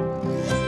Bye.